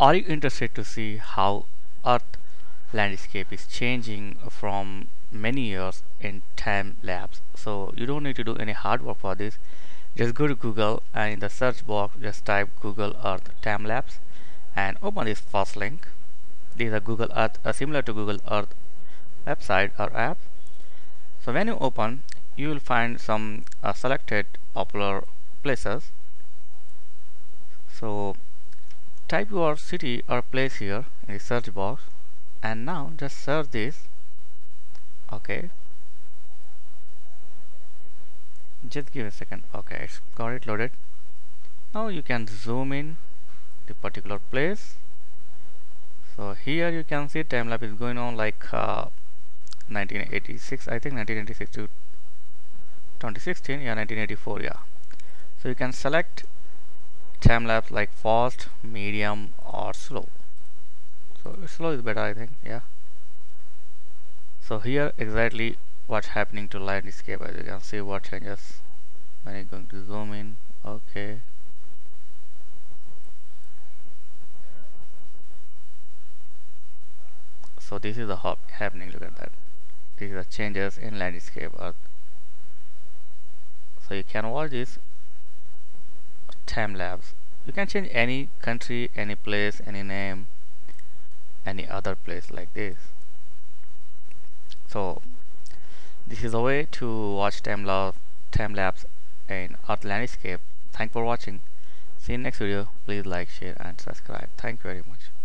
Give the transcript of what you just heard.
are you interested to see how earth landscape is changing from many years in time lapse? So you don't need to do any hard work for this. Just go to google and in the search box just type google earth time lapse and open this first link. This is a google earth uh, similar to google earth website or app. So when you open you will find some uh, selected popular places. So type your city or place here in the search box. And now just search this. Okay. Just give a second. Okay it's got it loaded. Now you can zoom in the particular place. So here you can see time lapse is going on like uh, 1986 I think 1986 to 2016 yeah 1984 yeah. So you can select time lapse like fast medium or slow. So slow is better I think yeah. So here exactly what's happening to landscape as you can see what changes when you're going to zoom in okay. So this is the hop happening look at that. These are changes in landscape earth. So you can watch this time lapse. You can change any country any place any name any other place like this. So this is a way to watch time lapse time lapse in earth landscape. Thanks for watching. See you next video. Please like share and subscribe. Thank you very much